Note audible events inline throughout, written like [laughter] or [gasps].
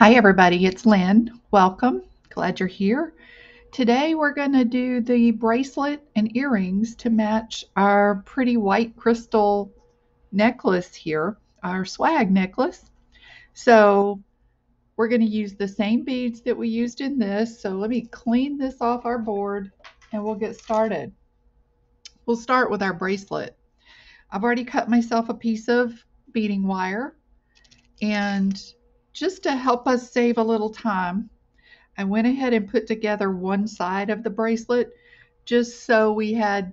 Hi everybody, it's Lynn. Welcome. Glad you're here. Today we're going to do the bracelet and earrings to match our pretty white crystal necklace here, our swag necklace. So we're going to use the same beads that we used in this. So let me clean this off our board and we'll get started. We'll start with our bracelet. I've already cut myself a piece of beading wire and just to help us save a little time, I went ahead and put together one side of the bracelet just so we had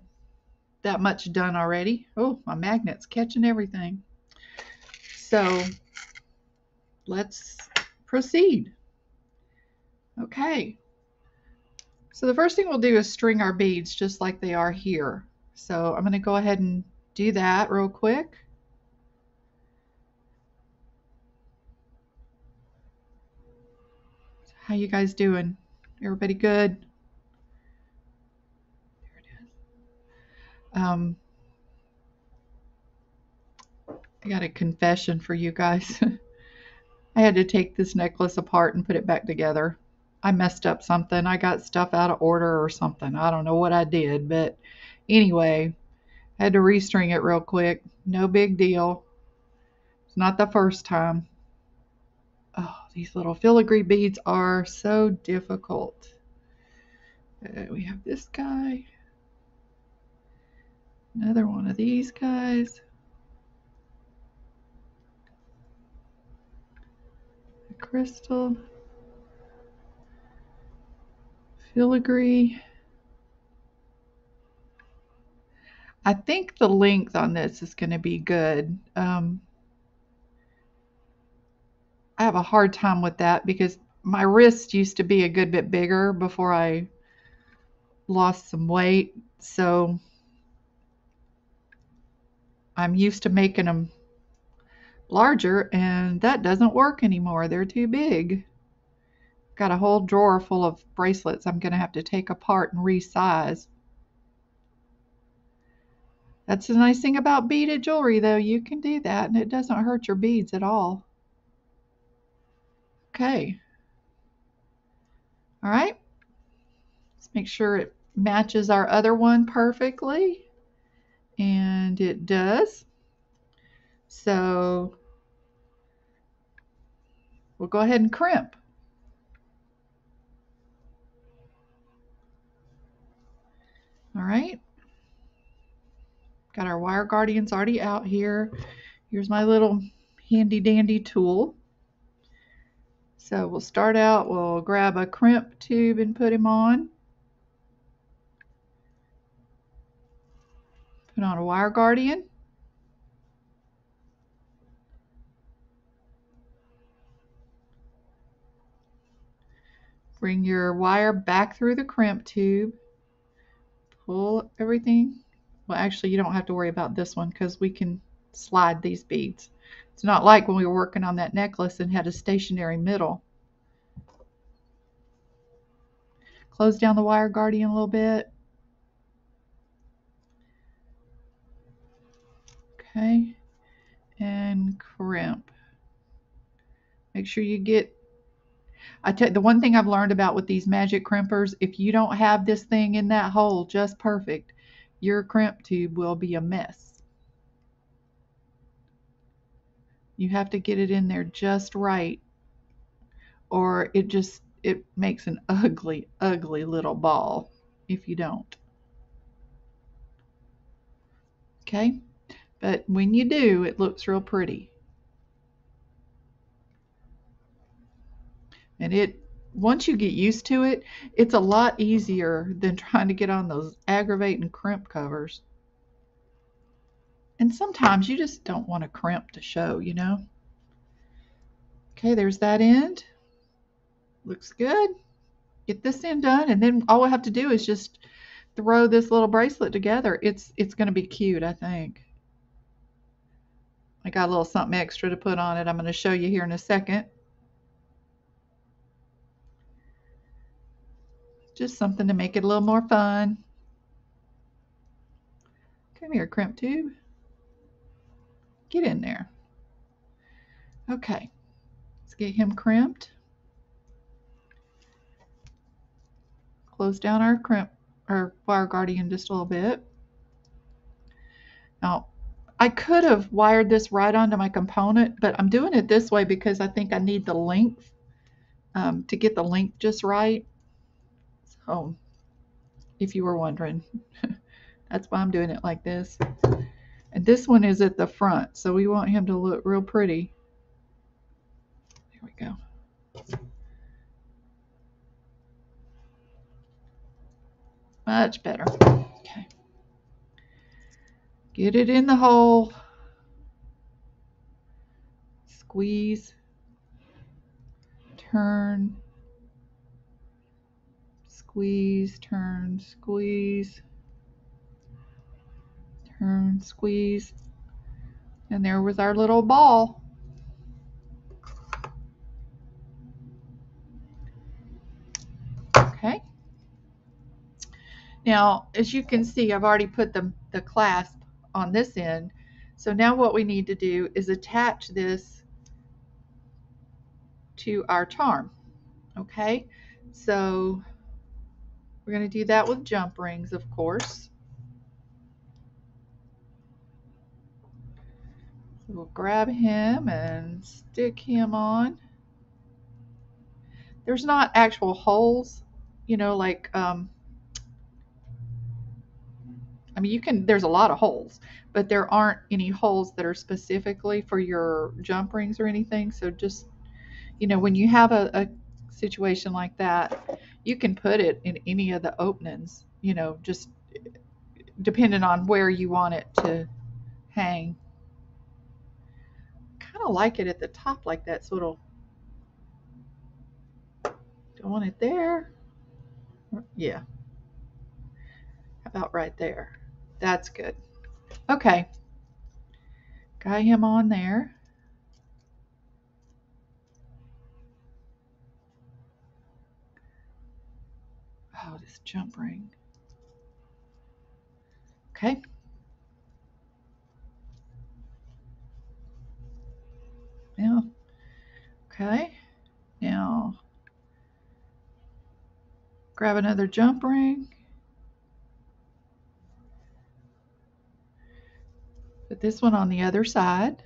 that much done already. Oh, my magnet's catching everything. So let's proceed. Okay. So the first thing we'll do is string our beads just like they are here. So I'm going to go ahead and do that real quick. How you guys doing? Everybody good? There it is. Um, I got a confession for you guys. [laughs] I had to take this necklace apart and put it back together. I messed up something. I got stuff out of order or something. I don't know what I did, but anyway, I had to restring it real quick. No big deal. It's not the first time. Oh, these little filigree beads are so difficult. Uh, we have this guy. Another one of these guys. A crystal. Filigree. I think the length on this is going to be good. Um, I have a hard time with that because my wrist used to be a good bit bigger before I lost some weight. So I'm used to making them larger and that doesn't work anymore. They're too big. Got a whole drawer full of bracelets I'm going to have to take apart and resize. That's the nice thing about beaded jewelry though. You can do that and it doesn't hurt your beads at all. Okay. All right. Let's make sure it matches our other one perfectly. And it does. So we'll go ahead and crimp. All right. Got our wire guardians already out here. Here's my little handy dandy tool. So we'll start out, we'll grab a crimp tube and put him on. Put on a wire guardian. Bring your wire back through the crimp tube. Pull everything. Well, actually, you don't have to worry about this one because we can slide these beads. It's not like when we were working on that necklace and had a stationary middle. Close down the wire guardian a little bit. Okay. And crimp. Make sure you get I tell the one thing I've learned about with these magic crimpers, if you don't have this thing in that hole just perfect, your crimp tube will be a mess. You have to get it in there just right or it just it makes an ugly, ugly little ball if you don't. Okay, but when you do, it looks real pretty. And it, once you get used to it, it's a lot easier than trying to get on those aggravating crimp covers. And sometimes you just don't want to crimp to show, you know. Okay, there's that end. Looks good. Get this end done, and then all we have to do is just throw this little bracelet together. It's it's going to be cute, I think. I got a little something extra to put on it. I'm going to show you here in a second. Just something to make it a little more fun. Come here, crimp tube. Get in there. Okay, let's get him crimped. Close down our crimp or wire guardian just a little bit. Now, I could have wired this right onto my component, but I'm doing it this way because I think I need the length um, to get the length just right. So, if you were wondering, [laughs] that's why I'm doing it like this. This one is at the front, so we want him to look real pretty. There we go. Much better. Okay. Get it in the hole. Squeeze. Turn. Squeeze, turn, squeeze. Turn, squeeze. And there was our little ball. Okay. Now, as you can see, I've already put the, the clasp on this end. So now what we need to do is attach this to our charm. Okay, so we're going to do that with jump rings, of course. So we'll grab him and stick him on. There's not actual holes, you know, like, um, I mean, you can, there's a lot of holes, but there aren't any holes that are specifically for your jump rings or anything. So just, you know, when you have a, a situation like that, you can put it in any of the openings, you know, just depending on where you want it to hang. Kind of like it at the top like that, so it'll don't want it there. Yeah. About right there? That's good. Okay. Got him on there. Oh, this jump ring. Okay. Now, okay. Now, grab another jump ring. Put this one on the other side.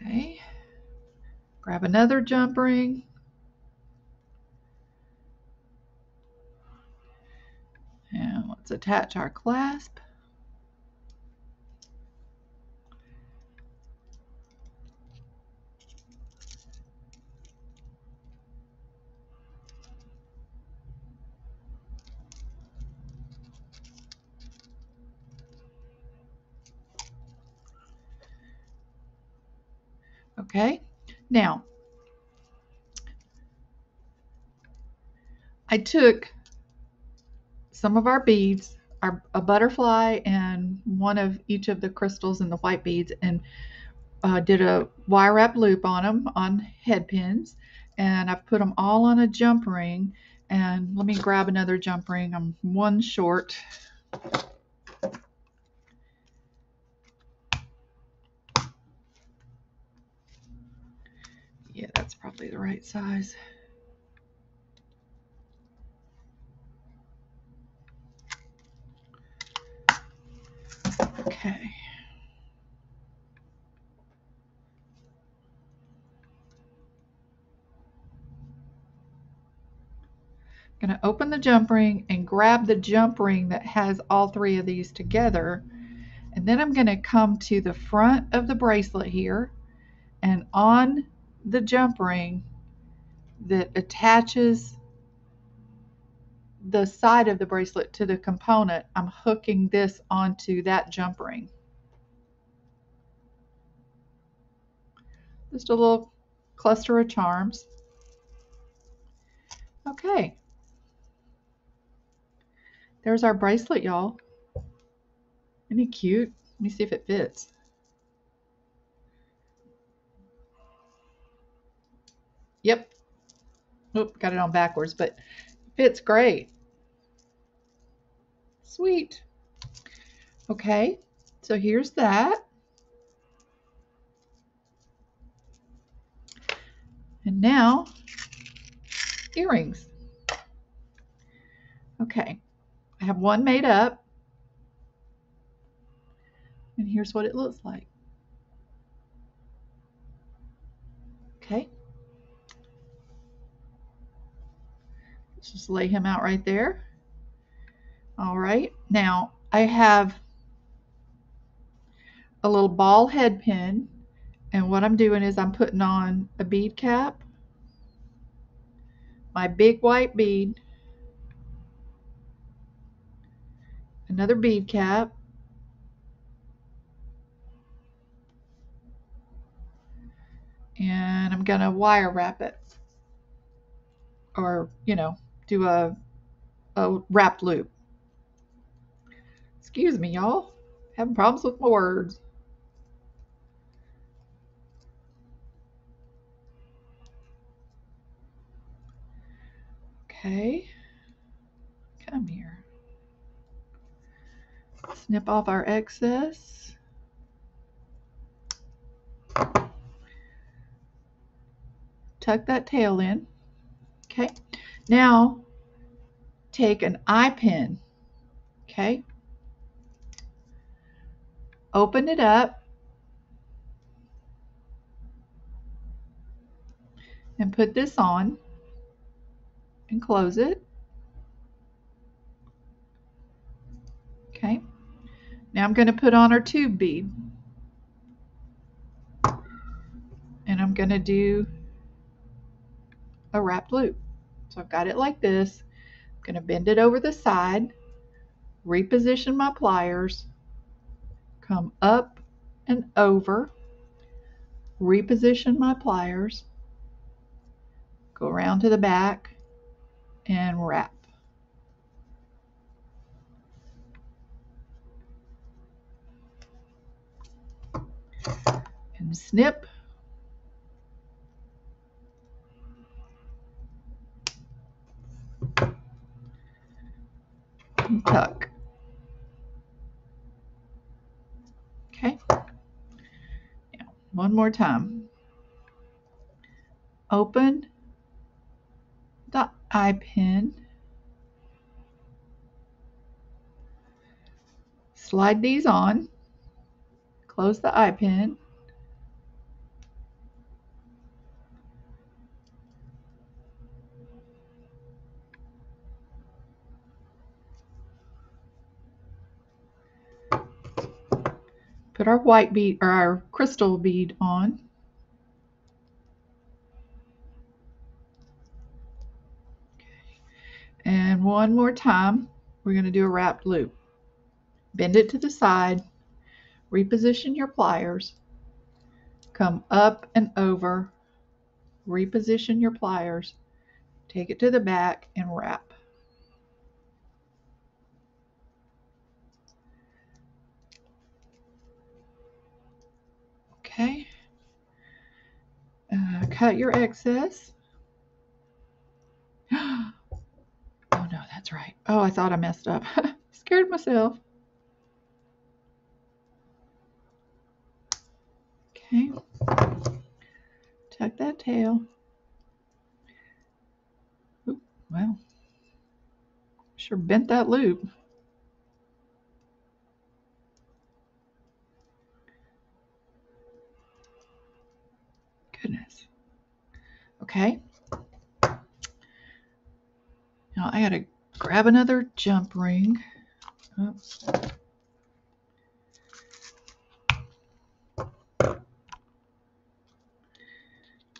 Okay. Grab another jump ring. Let's attach our clasp. Okay, now I took some of our beads, our, a butterfly and one of each of the crystals and the white beads, and uh, did a wire wrap loop on them on head pins. And I've put them all on a jump ring. And let me grab another jump ring. I'm one short. Yeah, that's probably the right size. Okay. I'm going to open the jump ring and grab the jump ring that has all three of these together. And then I'm going to come to the front of the bracelet here and on the jump ring that attaches the side of the bracelet to the component, I'm hooking this onto that jump ring. Just a little cluster of charms. Okay. There's our bracelet, y'all. Isn't it cute? Let me see if it fits. Yep. Oop, got it on backwards, but fits great. Sweet. Okay, So here's that. And now, earrings. Okay, I have one made up. And here's what it looks like. Okay. Let's just lay him out right there. All right. Now I have a little ball head pin and what I'm doing is I'm putting on a bead cap, my big white bead, another bead cap, and I'm going to wire wrap it or, you know, do a, a wrap loop. Excuse me, y'all. Having problems with my words. Okay. Come here. Snip off our excess. Tuck that tail in. Okay. Now take an eye pin. Okay. Open it up. And put this on and close it. Okay. Now I'm going to put on our tube bead. And I'm going to do a wrapped loop. So I've got it like this. I'm going to bend it over the side, reposition my pliers, come up and over, reposition my pliers, go around to the back, and wrap. And snip. And tuck. Okay. Now, one more time. Open the eye pin. Slide these on. Close the eye Put our white bead or our crystal bead on. And one more time, we're going to do a wrapped loop. Bend it to the side, reposition your pliers, come up and over, reposition your pliers, take it to the back and wrap. Okay. Uh, cut your excess. [gasps] Oh no, that's right. Oh, I thought I messed up. [laughs] Scared myself. Okay. Tuck that tail. Oop, well, sure bent that loop. Goodness. Okay. Now I gotta grab another jump ring. Oops. I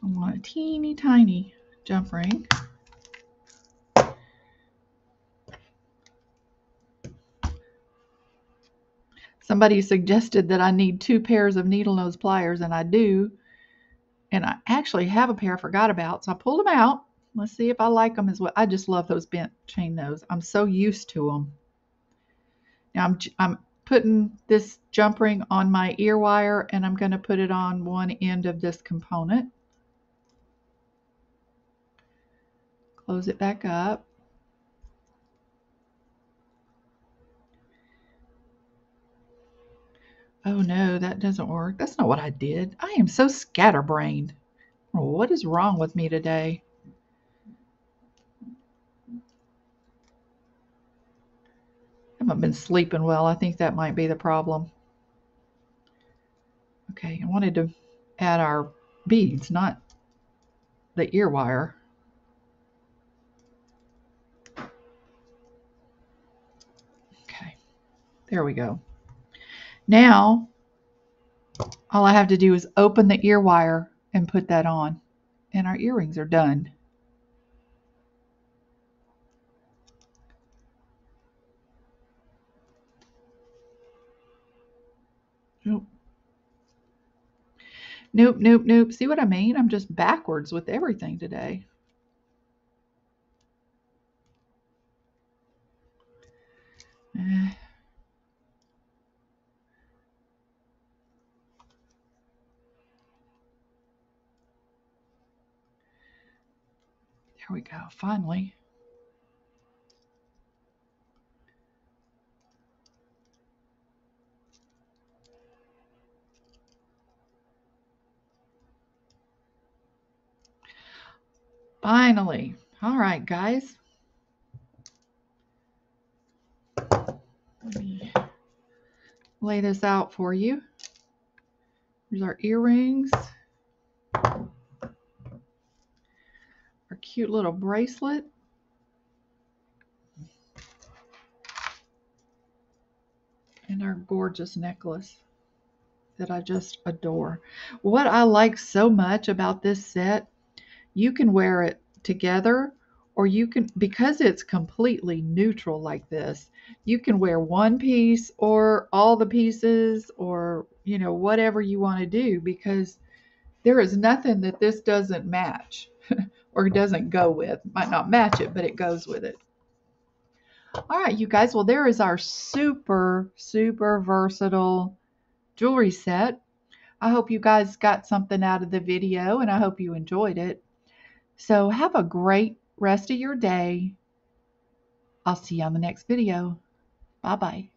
want a teeny tiny jump ring. Somebody suggested that I need two pairs of needle nose pliers, and I do. And I actually have a pair I forgot about, so I pulled them out Let's see if I like them as well. I just love those bent chain nose. I'm so used to them. Now I'm, I'm putting this jump ring on my ear wire and I'm going to put it on one end of this component. Close it back up. Oh no, that doesn't work. That's not what I did. I am so scatterbrained. What is wrong with me today? I haven't been sleeping well. I think that might be the problem. Okay, I wanted to add our beads, not the ear wire. Okay, there we go. Now, all I have to do is open the ear wire and put that on, and our earrings are done. Nope. Nope, nope, nope. See what I mean? I'm just backwards with everything today. There we go, finally. Finally. All right, guys. Let me lay this out for you. Here's our earrings. Our cute little bracelet. And our gorgeous necklace that I just adore. What I like so much about this set you can wear it together or you can because it's completely neutral like this you can wear one piece or all the pieces or you know whatever you want to do because there is nothing that this doesn't match [laughs] or doesn't go with might not match it but it goes with it all right you guys well there is our super super versatile jewelry set I hope you guys got something out of the video and I hope you enjoyed it. So have a great rest of your day. I'll see you on the next video. Bye bye.